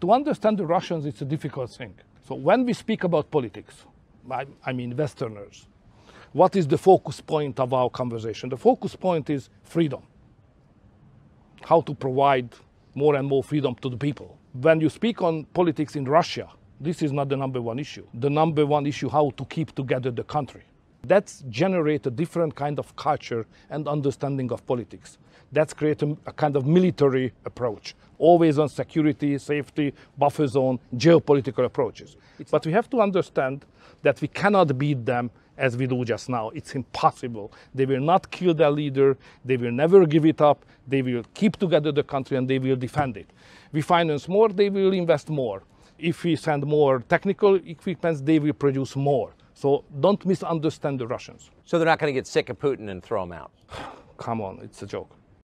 To understand the Russians, it's a difficult thing. So when we speak about politics, I, I mean Westerners, what is the focus point of our conversation? The focus point is freedom. How to provide more and more freedom to the people. When you speak on politics in Russia, this is not the number one issue. The number one issue, how to keep together the country. That's generate a different kind of culture and understanding of politics. That's create a, a kind of military approach, always on security, safety, buffer zone, geopolitical approaches. It's but we have to understand that we cannot beat them as we do just now. It's impossible. They will not kill their leader. They will never give it up. They will keep together the country and they will defend it. We finance more, they will invest more. If we send more technical equipment, they will produce more. So don't misunderstand the Russians. So they're not going to get sick of Putin and throw him out? Come on, it's a joke.